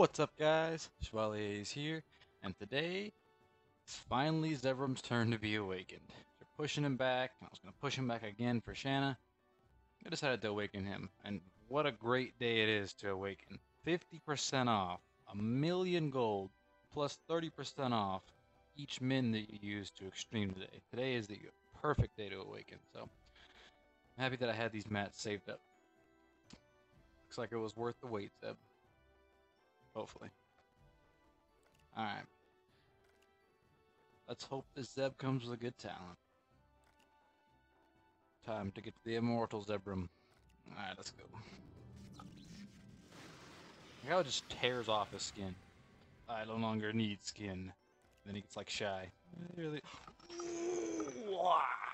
What's up, guys? Chevalier is here, and today it's finally Zebram's turn to be awakened. They're pushing him back. I was to push him back again for Shanna. I decided to awaken him, and what a great day it is to awaken. 50% off, a million gold, plus 30% off each min that you use to extreme today. Today is the perfect day to awaken, so I'm happy that I had these mats saved up. Looks like it was worth the wait, Zeb. Hopefully. Alright. Let's hope this Zeb comes with a good talent. Time to get to the immortal Zebram. Alright, let's go. Look how it just tears off his skin. I no longer need skin. Then he gets like shy. Really?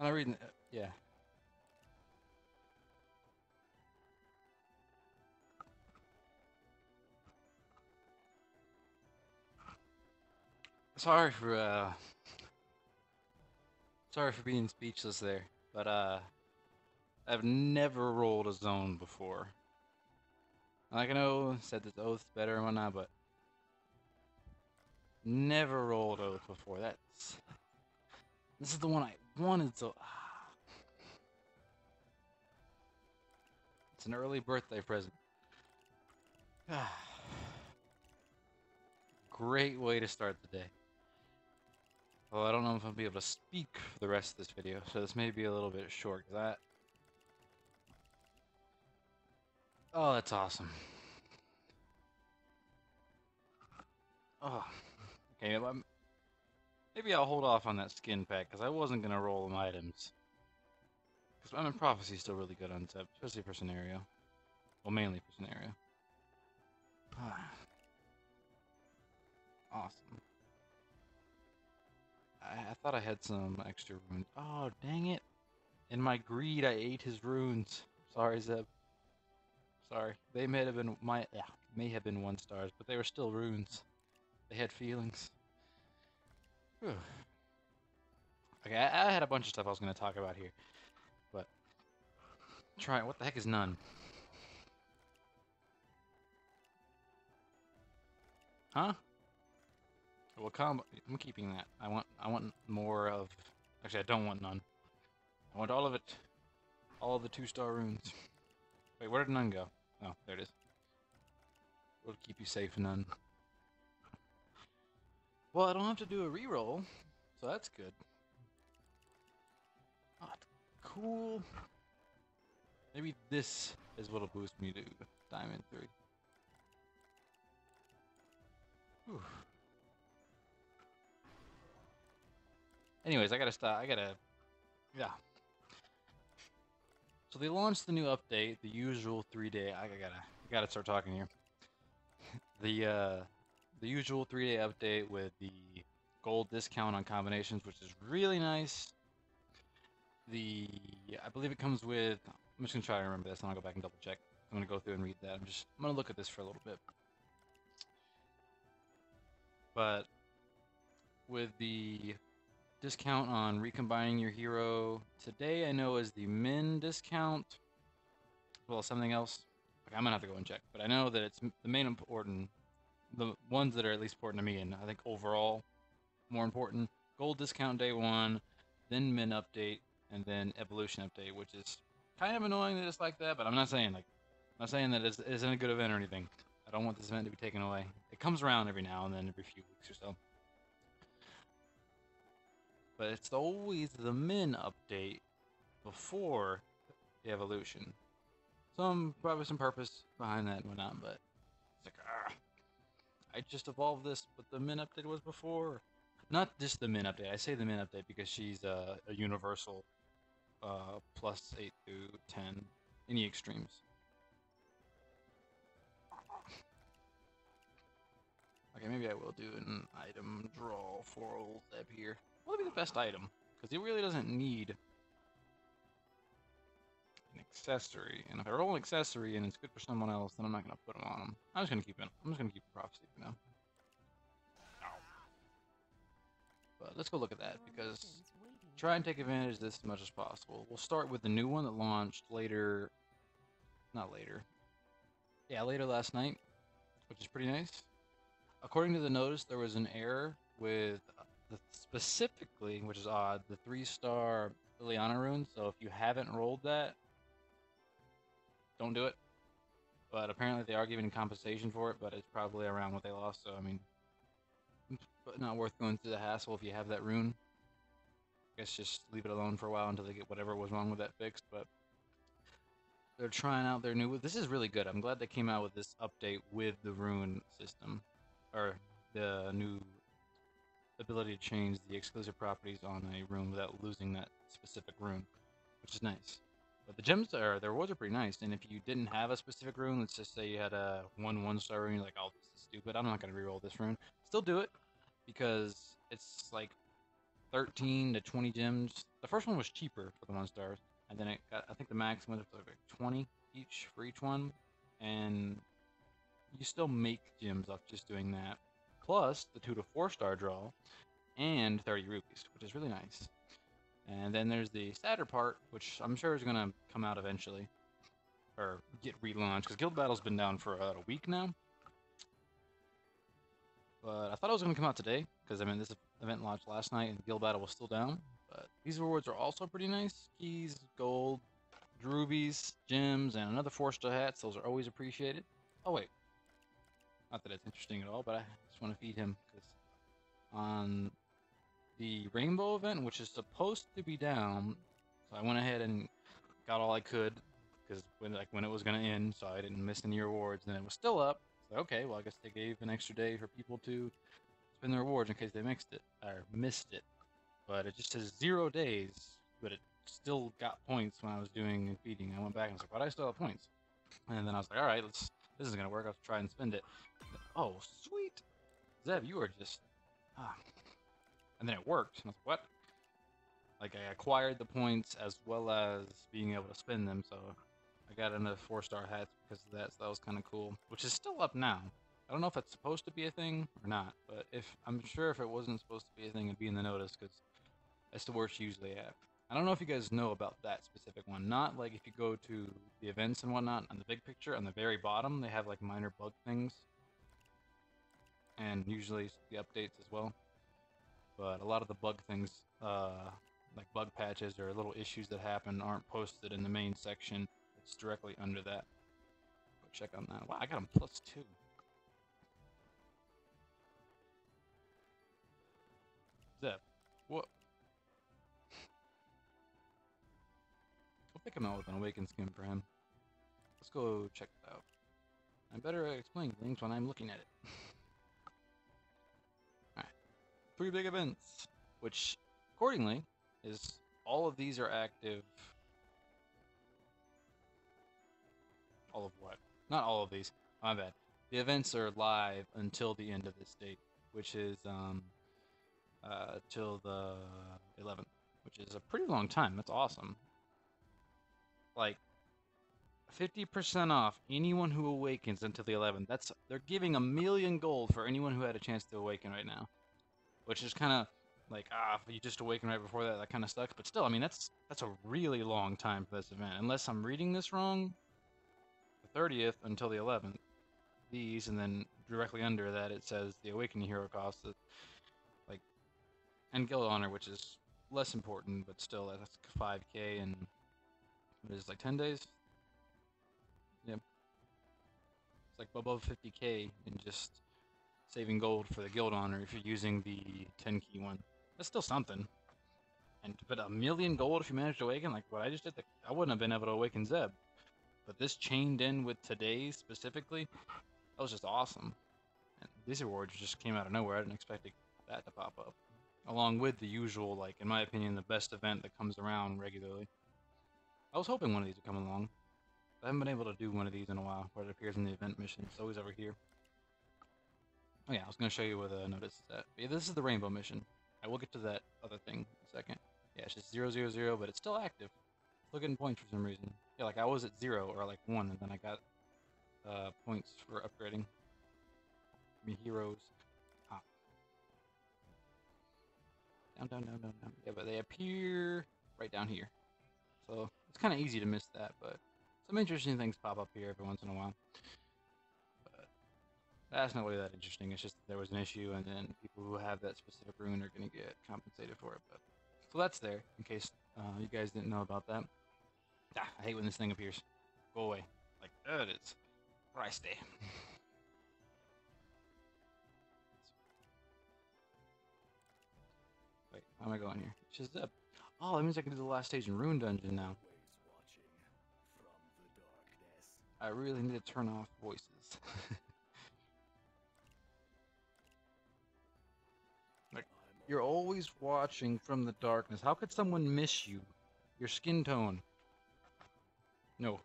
I'm not reading. Uh, yeah. Sorry for uh. Sorry for being speechless there, but uh, I've never rolled a zone before. Like I know said that oath's better and whatnot, but never rolled oath before. That's this is the one I wanted to. Ah. It's an early birthday present. Great way to start the day. Well, I don't know if I'll be able to speak for the rest of this video, so this may be a little bit short, that... Oh, that's awesome. Oh. Okay, I'm, Maybe I'll hold off on that skin pack, because I wasn't going to roll them items. Because in Prophecy still really good on Zeb, especially for scenario. Well, mainly for scenario. awesome. I, I thought I had some extra runes. Oh, dang it. In my greed, I ate his runes. Sorry, Zeb. Sorry. They may have been my yeah, may have been one stars, but they were still runes. They had feelings. Okay, I, I, had a bunch of stuff I was going to talk about here, but try what the heck is none? Huh? Well, combo. I'm keeping that. I want. I want more of. Actually, I don't want none. I want all of it. All of the two-star runes. Wait, where did none go? Oh, there it is. We'll keep you safe, none. Well, I don't have to do a reroll, so that's good. Oh, cool. Maybe this is what'll boost me to Diamond 3. Whew. Anyways, I gotta stop. I gotta. Yeah. So they launched the new update, the usual three day. I gotta, I gotta start talking here. the uh, the usual three day update with the gold discount on combinations, which is really nice. The I believe it comes with. I'm just gonna try to remember this, and I'll go back and double check. I'm gonna go through and read that. I'm just I'm gonna look at this for a little bit. But with the discount on recombining your hero today, I know is the min discount. Well, something else. Okay, I'm gonna have to go and check, but I know that it's the main important the ones that are at least important to me, and I think overall more important. Gold discount day one, then min update, and then evolution update, which is kind of annoying that it's like that. But I'm not saying like, I'm not saying that it isn't a good event or anything. I don't want this event to be taken away. It comes around every now and then, every few weeks or so. But it's always the min update before the evolution. Some probably some purpose behind that and whatnot, but it's like ah. I just evolved this, but the min update was before. Not just the min update. I say the min update because she's a universal uh, plus 8 to 10, any extremes. Okay, maybe I will do an item draw for old Zeb here. What would be the best item? Because he really doesn't need accessory. And if I roll an accessory and it's good for someone else, then I'm not going to put them on him. I'm just going to keep it. I'm just going to keep prophecy for now. But let's go look at that because try and take advantage of this as much as possible. We'll start with the new one that launched later. Not later. Yeah, later last night, which is pretty nice. According to the notice, there was an error with the specifically, which is odd, the three-star Liliana rune. So if you haven't rolled that, don't do it. But apparently they are giving compensation for it, but it's probably around what they lost. So I mean, not worth going through the hassle if you have that rune. I guess just leave it alone for a while until they get whatever was wrong with that fixed. But they're trying out their new. This is really good. I'm glad they came out with this update with the rune system, or the new ability to change the exclusive properties on a rune without losing that specific rune, which is nice. But the gems are their rewards are pretty nice. And if you didn't have a specific rune, let's just say you had a one one star rune, you're like, oh, this is stupid. I'm not gonna reroll this rune. Still do it because it's like 13 to 20 gems. The first one was cheaper for the one stars, and then it got, I think the max went up to like 20 each for each one, and you still make gems off just doing that. Plus the two to four star draw, and 30 rupees, which is really nice. And then there's the sadder part, which I'm sure is gonna come out eventually, or get relaunched because Guild Battle's been down for about a week now. But I thought it was going to come out today, because I mean, this event launched last night and Guild Battle was still down. But these rewards are also pretty nice. Keys, gold, rubies, gems, and another 4-star hats. Those are always appreciated. Oh, wait. Not that it's interesting at all, but I just want to feed him, because on the Rainbow event, which is supposed to be down, so I went ahead and got all I could, because when, like, when it was going to end, so I didn't miss any rewards, and it was still up So okay, well, I guess they gave an extra day for people to spend their rewards in case they mixed it or missed it. But it just says zero days, but it still got points when I was doing feeding. I went back and was like, "But I still have points?" And then I was like, "All right, let's. This is gonna work. I'll try and spend it." Oh, sweet, Zeb, you are just. Ah. And then it worked. And I was like, "What?" Like I acquired the points as well as being able to spend them, so I got another four star hats because of that, so that was kind of cool. Which is still up now. I don't know if it's supposed to be a thing or not, but if I'm sure if it wasn't supposed to be a thing, it'd be in the notice because that's the worst usually have. I don't know if you guys know about that specific one. Not like if you go to the events and whatnot on the big picture on the very bottom, they have like minor bug things, and usually the updates as well. But a lot of the bug things, uh, like bug patches or little issues that happen, aren't posted in the main section it's directly under that. Go check on that. Wow, I got him plus two. Zeb, what? We'll pick him out with an awakened skin for him. Let's go check it out. I better explain things when I'm looking at it. Three big events, which, accordingly, is all of these are active all of what? Not all of these. My bad. The events are live until the end of this date, which is um, uh, till the 11th, which is a pretty long time. That's awesome. Like 50% off anyone who awakens until the 11th. That's they're giving a million gold for anyone who had a chance to awaken right now, which is kind of like ah, you just awaken right before that, that kind of sucks. But still, I mean that's that's a really long time for this event. Unless I'm reading this wrong, The 30th until the 11th. These, and then directly under that it says the Awakening Hero cost, like, and Guild Honor, which is less important, but still that's 5k and what is it, like 10 days? Yep. It's like above 50k in just saving gold for the Guild Honor if you're using the 10 key one. That's still something. And but a million gold if you manage to awaken, like what I just did, I wouldn't have been able to awaken Zeb. But this chained in with today's specifically, that was just awesome. And these awards just came out of nowhere. I didn't expect that to pop up. Along with the usual, like, in my opinion, the best event that comes around regularly. I was hoping one of these would come along. I haven't been able to do one of these in a while, where it appears in the event mission. It's always over here. Oh yeah, I was gonna show you where the notice is at. But yeah, this is the rainbow mission. I will get to that other thing in a second. Yeah, it's just zero zero zero, but it's still active. Still getting points for some reason. Yeah, like I was at zero or like one, and then I got uh, points for upgrading. Me heroes. Ah. Down, down, down, down, down. Yeah, but they appear right down here. So it's kind of easy to miss that, but some interesting things pop up here every once in a while. That's not really that interesting. It's just that there was an issue, and then people who have that specific rune are going to get compensated for it. But so that's there, in case uh, you guys didn't know about that. Ah, I hate when this thing appears. Go away. Like, there it is. Christ day. Wait, how am I going here? It's just up. Oh, that means I can do the last stage in Rune Dungeon now. I really need to turn off voices. you're always watching from the darkness. How could someone miss you? Your skin tone. No.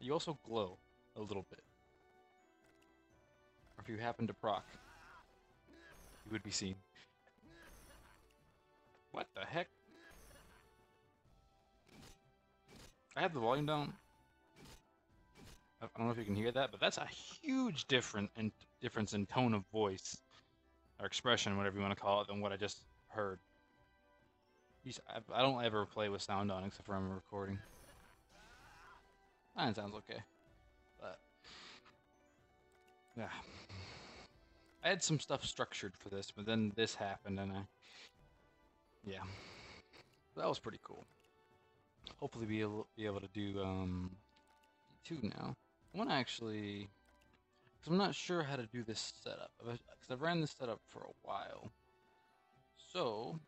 You also glow a little bit. Or if you happen to proc, you would be seen. What the heck? I have the volume down. I don't know if you can hear that, but that's a huge different in difference in tone of voice or expression, whatever you want to call it, than what I just heard. I don't ever play with sound on except for I'm recording. That sounds okay, but yeah, I had some stuff structured for this, but then this happened, and I yeah, that was pretty cool. Hopefully, be able be able to do um two now. I want to actually, because I'm not sure how to do this setup. Because I've ran this setup for a while. So,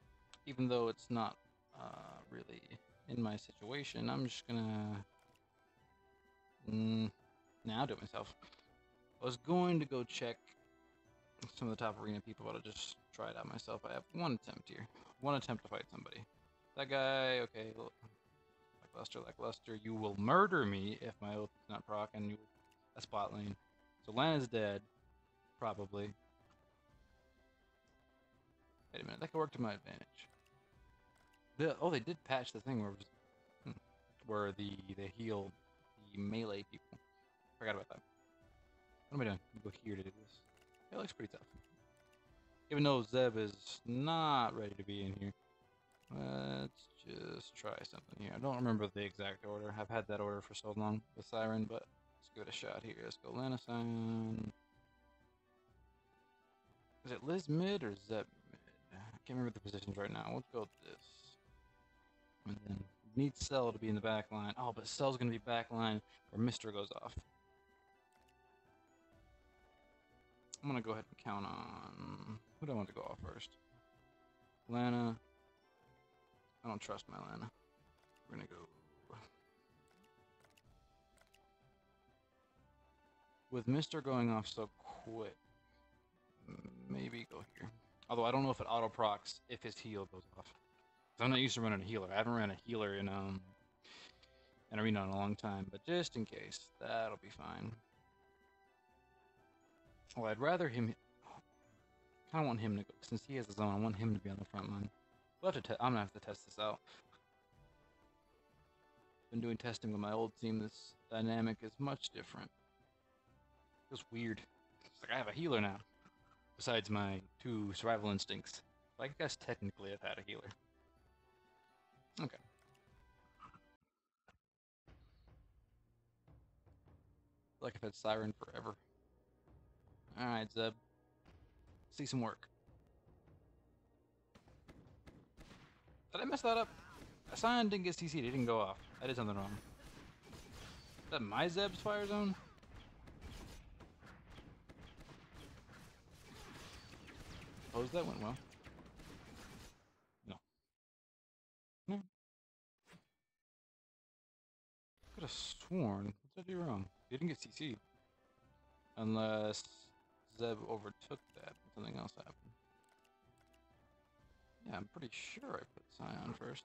even though it's not uh, really in my situation, I'm just gonna. Mm, now do it myself. I was going to go check some of the top arena people, but I'll just try it out myself. I have one attempt here. One attempt to fight somebody. That guy, okay, lackluster, lackluster. You will murder me if my oath is not proc, and you a spot lane. So Lana's dead, probably. Wait a minute, that could work to my advantage. The, oh, they did patch the thing where was, hmm, where the the heal the melee people. Forgot about that. What am I doing? Go here to do this. It looks pretty tough. Even though Zeb is not ready to be in here. Let's just try something here. I don't remember the exact order. I've had that order for so long with Siren, but give it a shot here. Let's go Lana Siren. Is it Liz mid or Zeb mid? I can't remember the positions right now. Let's go with this. And then need Cell to be in the back line. Oh, but Cell's going to be back line where Mister goes off. I'm going to go ahead and count on... Who do I want to go off first? Lana. I don't trust my Lana. We're gonna go. With Mister going off so quick, maybe go here. Although I don't know if it auto procs if his heal goes off. I'm not used to running a healer. I haven't ran a healer in um an arena in a long time, but just in case, that'll be fine. Well, I'd rather him. I kind of want him to go since he has his own. I want him to be on the front line. We'll have to. I'm gonna have to test this out. Been doing testing with my old team. This dynamic is much different. Feels weird. Like I have a healer now. Besides my two survival instincts. I guess technically I've had a healer. Okay. Like I've had Siren forever. Alright, Zeb. See some work. Did I mess that up? Sion didn't get CC'd, it didn't go off. I did something wrong. Is that my Zeb's fire zone? Suppose that went well. No. No. Could have sworn. What did I do wrong? He didn't get CC'd. Unless Zeb overtook that. Something else happened. Yeah, I'm pretty sure I put Sion first.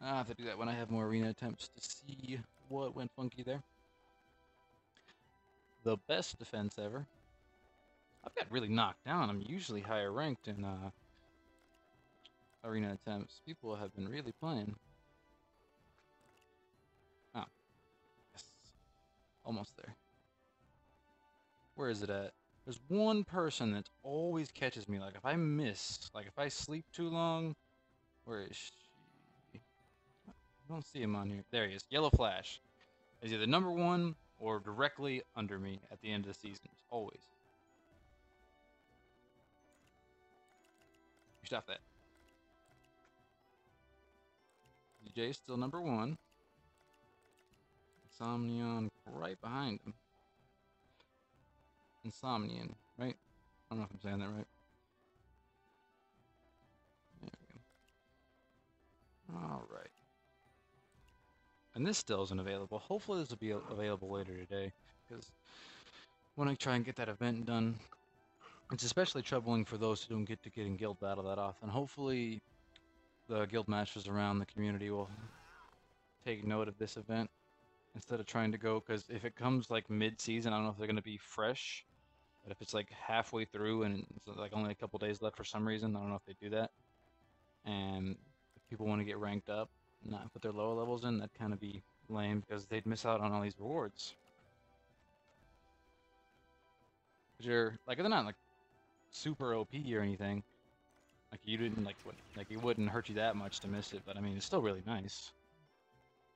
I'll have to do that when I have more arena attempts to see what went funky there. the best defense ever. I've got really knocked down. I'm usually higher ranked in uh, arena attempts. People have been really playing. Oh. Yes. Almost there. Where is it at? There's one person that always catches me. Like if I miss, like if I sleep too long, where is she? I don't see him on here. There he is. Yellow Flash. Is either number one or directly under me at the end of the season. Always. Stop that. DJ still number one. Insomnion right behind him. Insomnian, right? I don't know if I'm saying that right. There we go. All right. And this still isn't available. Hopefully this will be available later today, because when I try and get that event done, it's especially troubling for those who don't get to get in guild battle that often. Hopefully the guild masters around the community will take note of this event instead of trying to go, because if it comes like mid-season, I don't know if they're going to be fresh but if it's like halfway through and it's like only a couple days left for some reason, I don't know if they do that. And if people want to get ranked up, not put their lower levels in, that'd kind of be lame because they'd miss out on all these rewards. Cause you're like they're not like super OP or anything. Like you didn't like what like it wouldn't hurt you that much to miss it, but I mean it's still really nice.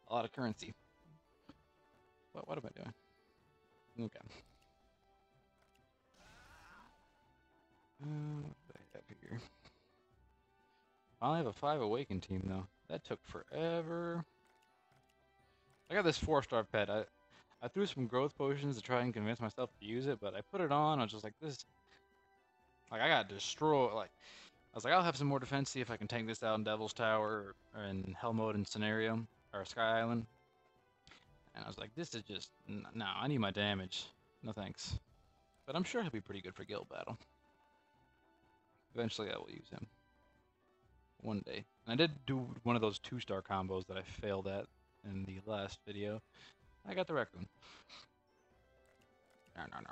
A lot of currency. What what am I doing? Okay. Uh, have here? I only have a five awakened team though. That took forever. I got this four star pet. I I threw some growth potions to try and convince myself to use it, but I put it on. I was just like, this. Like I got destroyed. Like I was like, I'll have some more defense. See if I can tank this out in Devil's Tower or, in Hell Mode and Scenario or Sky Island. And I was like, this is just no. I need my damage. No thanks. But I'm sure he'll be pretty good for guild battle. Eventually I will use him. One day. And I did do one of those two-star combos that I failed at in the last video. I got the raccoon. No, no, no.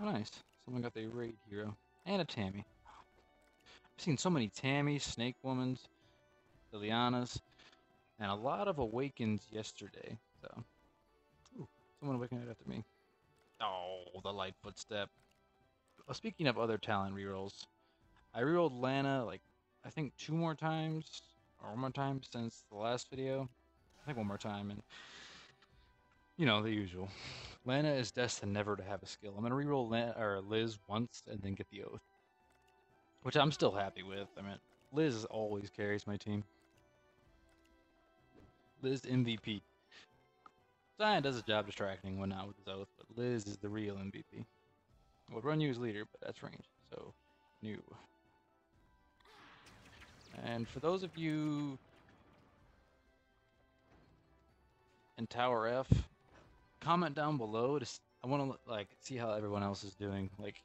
Oh, nice. Someone got the raid hero. And a Tammy. I've seen so many Tammys, Snake Womans, Lilianas, and a lot of Awakens yesterday. So, Ooh, someone awakened after me. Oh, the light footstep. Well, speaking of other talent rerolls, I rerolled Lana like I think two more times or one more time since the last video. I think one more time, and you know the usual. Lana is destined never to have a skill. I'm gonna reroll Lana, or Liz once and then get the oath, which I'm still happy with. I mean, Liz always carries my team. Liz MVP. Sion does a job distracting when not with his oath, but Liz is the real MVP. Would run you as leader, but that's range, so new. And for those of you in Tower F, comment down below. To, I want to like see how everyone else is doing. Like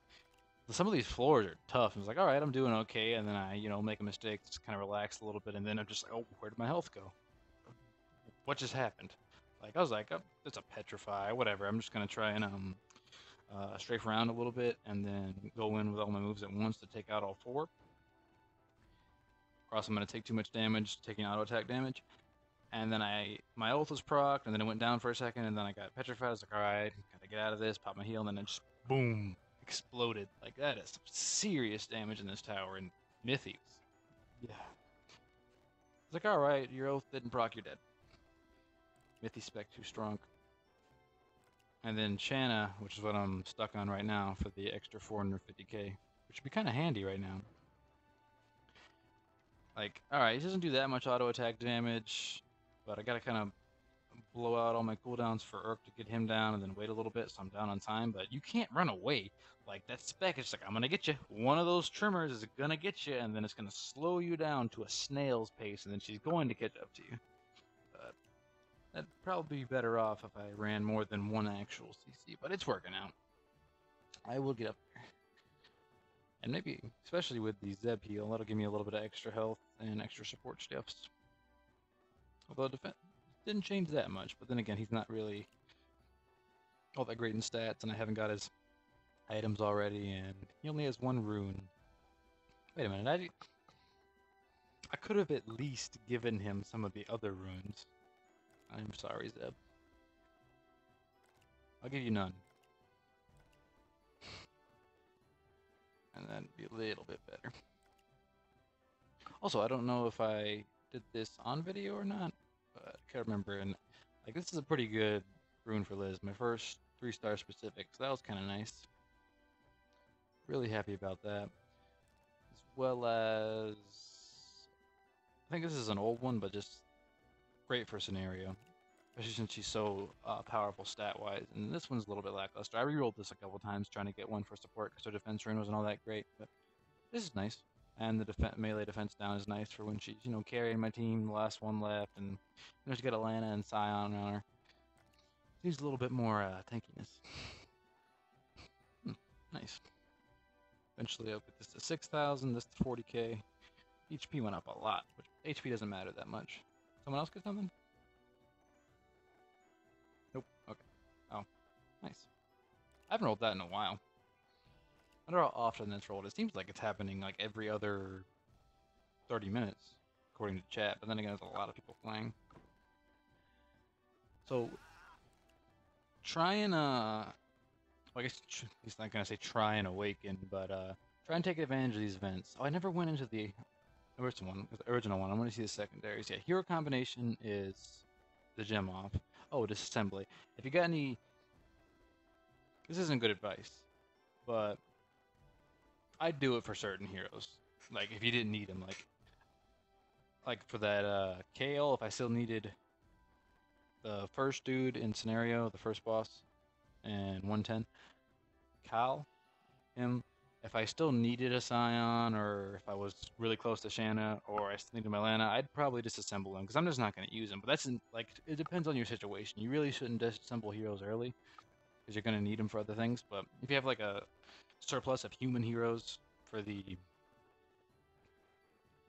some of these floors are tough. I was like, all right, I'm doing okay, and then I, you know, make a mistake, just kind of relax a little bit, and then I'm just like, oh, where did my health go? What just happened? Like I was like, oh, it's a petrify, whatever. I'm just gonna try and um uh, strafe around a little bit, and then go in with all my moves at once to take out all four. Else I'm to take too much damage, taking auto attack damage. And then I, my ult was procced, and then it went down for a second, and then I got petrified. I was like, alright, gotta get out of this, pop my heal, and then it just boom, exploded. Like, that is some serious damage in this tower, and Mithy yeah. It's like, alright, your oath didn't proc, you're dead. Mithy spec too strong. And then Shanna, which is what I'm stuck on right now for the extra 450k, which would be kind of handy right now. Like, alright, he doesn't do that much auto attack damage, but I gotta kind of blow out all my cooldowns for Urk to get him down and then wait a little bit so I'm down on time, but you can't run away. Like, that spec is like, I'm gonna get you. One of those trimmers is gonna get you, and then it's gonna slow you down to a snail's pace, and then she's going to catch up to you. But I'd probably be better off if I ran more than one actual CC, but it's working out. I will get up there. And maybe, especially with the Zeb heal, that'll give me a little bit of extra health and extra support stuffs. Although defense didn't change that much, but then again, he's not really all that great in stats, and I haven't got his items already, and he only has one rune. Wait a minute, I, I could have at least given him some of the other runes. I'm sorry, Zeb. I'll give you none. And that'd be a little bit better. Also, I don't know if I did this on video or not, I can't remember. And like, this is a pretty good rune for Liz. My first three star specific, so that was kind of nice. Really happy about that. As well as, I think this is an old one, but just great for scenario, especially since she's so uh, powerful stat wise. And this one's a little bit lackluster. I rerolled this a couple times trying to get one for support because her defense rune wasn't all that great, but this is nice. And the def- melee defense down is nice for when she's, you know, carrying my team, the last one left, and you know, she's got Alana and Sion on her. Needs a little bit more uh, tankiness. Hmm, nice. Eventually I'll get this to 6,000, this to 40k. HP went up a lot, which HP doesn't matter that much. Someone else get something? Nope. Okay. Oh, nice. I haven't rolled that in a while. I wonder how often that's rolled. It seems like it's happening like every other 30 minutes, according to chat. But then again, there's a lot of people playing. So, try and, uh, well, I guess he's not to say try and awaken, but uh, try and take advantage of these events. Oh, I never went into the original one, the original one. I want to see the secondaries. Yeah, hero combination is the gem off. Oh, disassembly. If you got any, this isn't good advice, but I'd do it for certain heroes. Like if you didn't need them, like like for that uh, Kayle, if I still needed the first dude in scenario, the first boss, and 110, Cal, him. If I still needed a Sion, or if I was really close to Shanna, or I still needed Milana, I'd probably disassemble them because I'm just not going to use them. But that's in, like it depends on your situation. You really shouldn't disassemble heroes early because you're going to need them for other things. But if you have like a surplus of human heroes for the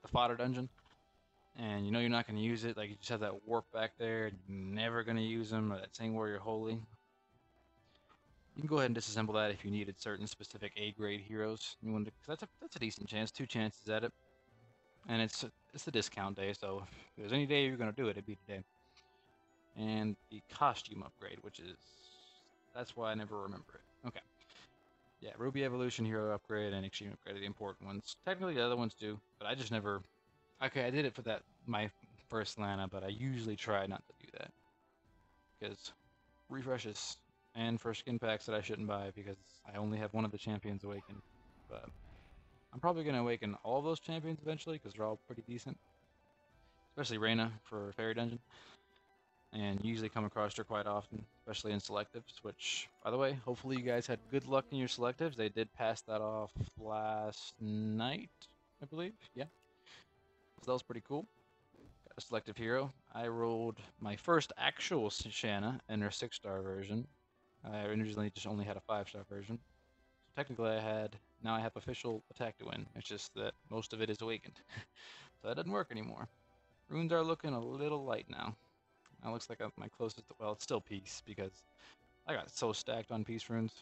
the fodder dungeon, and you know you're not going to use it, like you just have that warp back there, you're never going to use them, or that same warrior holy. You can go ahead and disassemble that if you needed certain specific A grade heroes. You want to, that's a that's a decent chance, two chances at it, and it's it's the discount day, so if there's any day you're going to do it, it'd be today. And the costume upgrade, which is that's why I never remember it. Okay. Yeah, Ruby Evolution Hero Upgrade and Extreme Upgrade are the important ones. Technically, the other ones do, but I just never. Okay, I did it for that my first Lana, but I usually try not to do that because refreshes and for skin packs that I shouldn't buy because I only have one of the champions awakened. But I'm probably gonna awaken all those champions eventually because they're all pretty decent, especially Reyna for Fairy Dungeon and usually come across her quite often, especially in selectives, which, by the way, hopefully you guys had good luck in your selectives. They did pass that off last night, I believe. Yeah. So that was pretty cool. Got a selective hero. I rolled my first actual Shanna in her 6-star version. I originally just only had a 5-star version. So technically I had, now I have official attack to win. It's just that most of it is awakened. so that doesn't work anymore. Runes are looking a little light now. That looks like my closest, well, it's still Peace, because I got so stacked on Peace runes.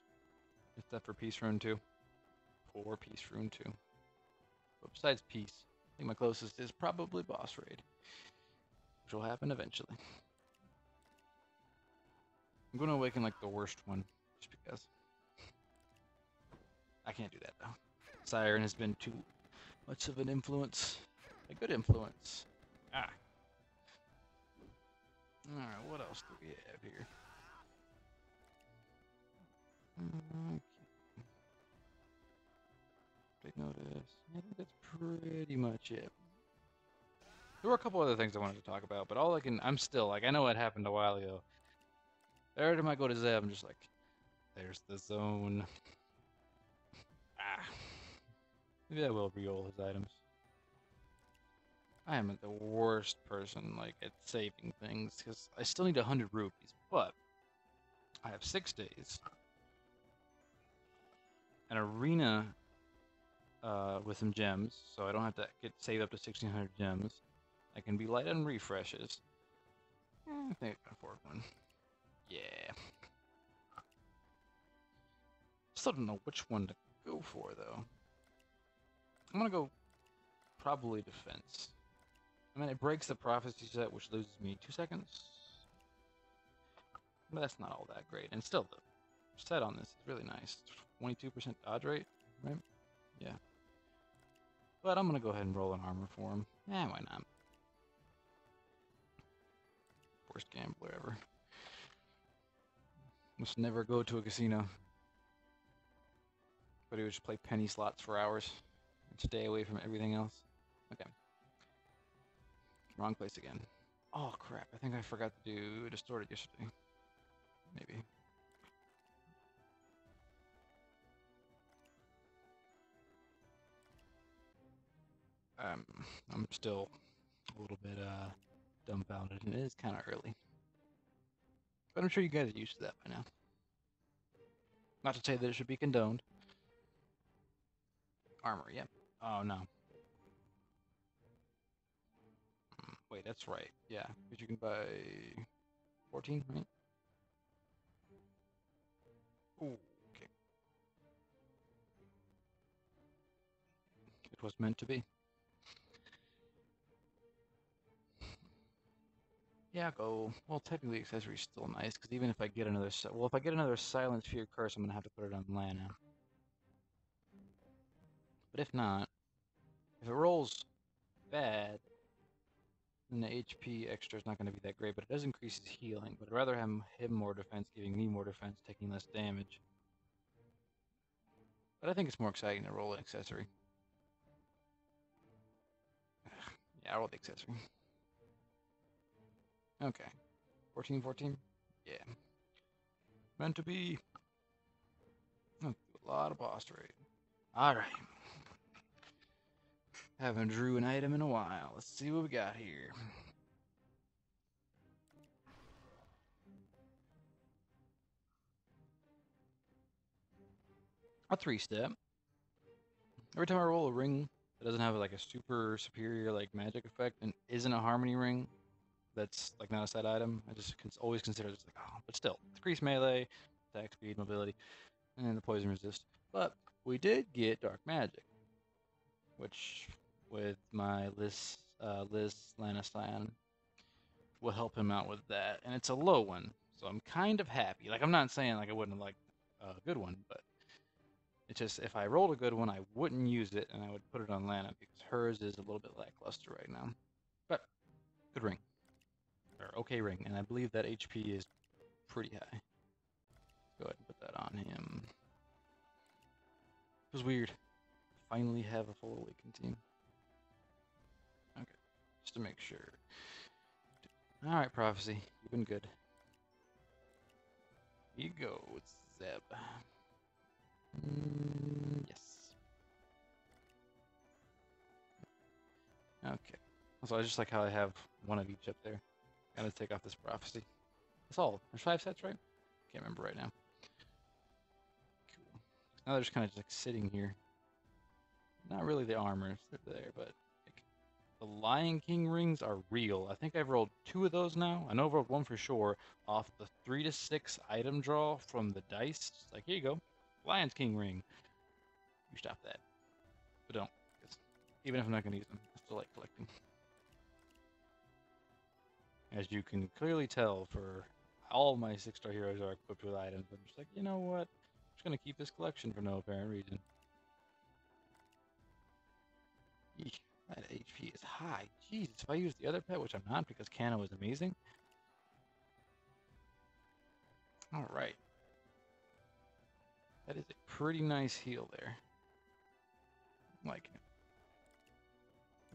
Except for Peace rune 2. Poor Peace rune 2. But besides Peace, I think my closest is probably Boss Raid. Which will happen eventually. I'm going to awaken like the worst one, just because. I can't do that though. Siren has been too much of an influence. A good influence. Ah, Alright, what else do we have here? Okay. Take notice. I think that's pretty much it. There were a couple other things I wanted to talk about, but all I can, I'm still, like, I know what happened a while ago. Every time I go to Zeb, I'm just like, there's the zone. Ah. Maybe I will re-roll his items. I am the worst person, like, at saving things, because I still need 100 rupees, but I have six days. An arena uh, with some gems, so I don't have to get save up to 1600 gems. I can be light on refreshes. Eh, I think I can afford one. Yeah. still don't know which one to go for, though. I'm gonna go probably defense. I mean, it breaks the prophecy set, which loses me two seconds. But that's not all that great. And still, the set on this is really nice. 22% dodge rate, right? Yeah. But I'm gonna go ahead and roll an armor for him. Yeah, why not? Worst gambler ever. Must never go to a casino. But he would just play penny slots for hours and stay away from everything else. Okay. Wrong place again. Oh crap, I think I forgot to do distorted yesterday. Maybe. Um, I'm still a little bit uh, dumbfounded, and it is kind of early. But I'm sure you guys are used to that by now. Not to say that it should be condoned. Armor, yep. Oh, no. Wait, that's right. Yeah, because you can buy 14, right? Ooh, okay. It was meant to be. Yeah, go. Well, technically, accessory's still nice because even if I get another, well, if I get another silent sphere curse, I'm gonna have to put it on Lana. But if not, if it rolls bad, then the HP extra is not going to be that great, but it does increase his healing. But I'd rather have him more defense, giving me more defense, taking less damage. But I think it's more exciting to roll an accessory. yeah, I'll roll the accessory. Okay. 14, 14? Yeah. Meant to be. Hmm, a lot of boss rate. Alright. Haven't drew an item in a while. Let's see what we got here. A three step. Every time I roll a ring that doesn't have like a super superior like magic effect and isn't a harmony ring, that's like not a set item. I just always consider it's like, oh, but still, decrease melee, attack speed, mobility, and the poison resist. But we did get dark magic, which with my Liz, uh, Liz Lannistein will help him out with that, and it's a low one, so I'm kind of happy. Like I'm not saying like I wouldn't like a good one, but it's just if I rolled a good one, I wouldn't use it, and I would put it on Lana because hers is a little bit lackluster right now. But good ring or okay ring, and I believe that HP is pretty high. Go ahead and put that on him. It was weird. Finally have a full awakened team. Just to make sure. Alright, Prophecy, you've been good. You go with Zeb. Mm, yes. Okay. So I just like how I have one of each up there. Gotta take off this prophecy. That's all. There's five sets, right? Can't remember right now. Cool. Now they're just kind of just like sitting here. Not really the armor, there, but the Lion King rings are real. I think I've rolled two of those now. I know I've rolled one for sure off the three to six item draw from the dice. It's like, here you go, Lion King ring. You stop that, but don't, even if I'm not gonna use them, I still like collecting. As you can clearly tell, for all my six star heroes are equipped with items. I'm just like, you know what? I'm just gonna keep this collection for no apparent reason. That HP is high. Jesus, if I use the other pet, which I'm not because Kano was amazing. Alright. That is a pretty nice heal there. I'm liking it.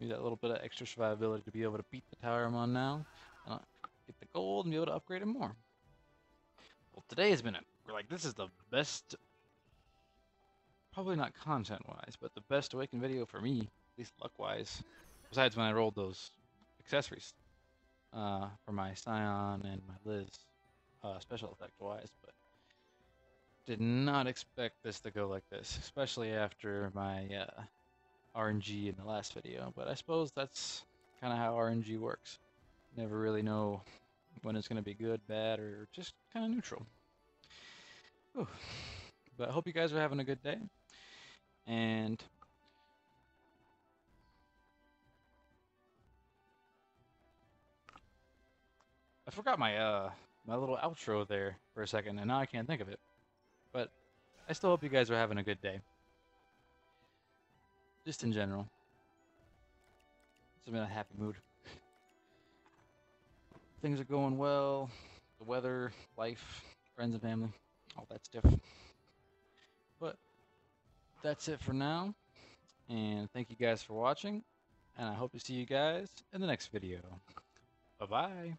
Need that little bit of extra survivability to be able to beat the tower I'm on now get the gold and be able to upgrade it more. Well, today has been a, we're like, this is the best, probably not content-wise, but the best Awaken video for me, at least luck-wise, besides when I rolled those accessories uh, for my Sion and my Liz, uh, special effect-wise, but did not expect this to go like this, especially after my uh, RNG in the last video, but I suppose that's kind of how RNG works never really know when it's going to be good, bad, or just kind of neutral. Ooh. But I hope you guys are having a good day. And I forgot my uh my little outro there for a second, and now I can't think of it. But I still hope you guys are having a good day. Just in general. Just in a happy mood. Things are going well. The weather, life, friends and family, all that stuff. But that's it for now. And thank you guys for watching. And I hope to see you guys in the next video. Bye-bye.